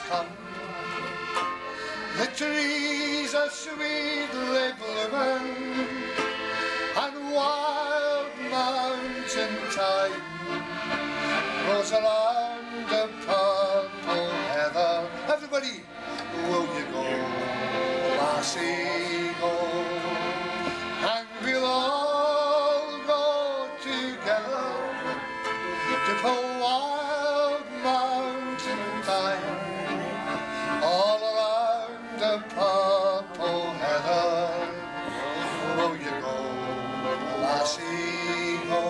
come. The trees are sweetly blooming, and wild mountain thyme grows around the purple heather. Everybody, will you go, lassie, the purple heather. Will you go, lassie, go?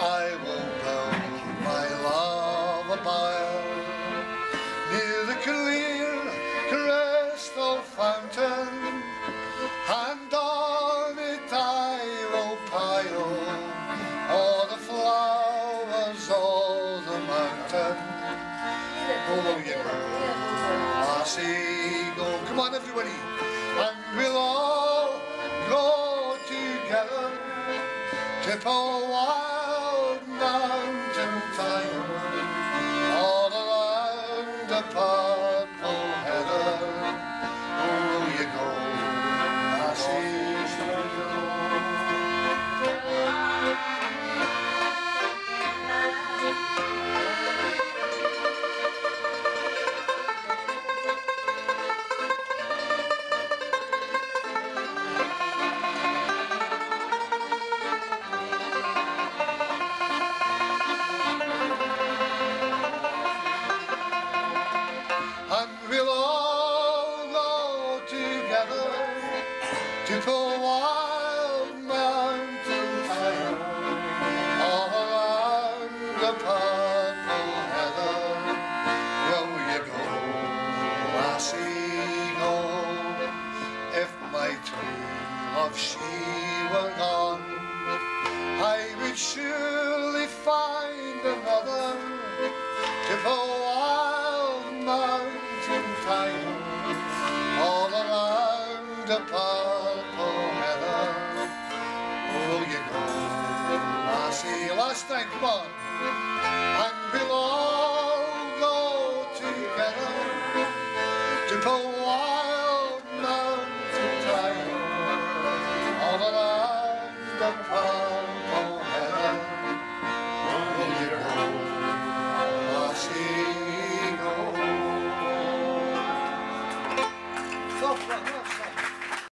I will build my love a byre near the clear crystal fountain, and on it I will pile all the flowers of the mountain. Oh, you go, lassie, go. Oh, come on, everybody. And we'll all go together to pull If she were gone, I would surely find last night. Come on. I'm belong.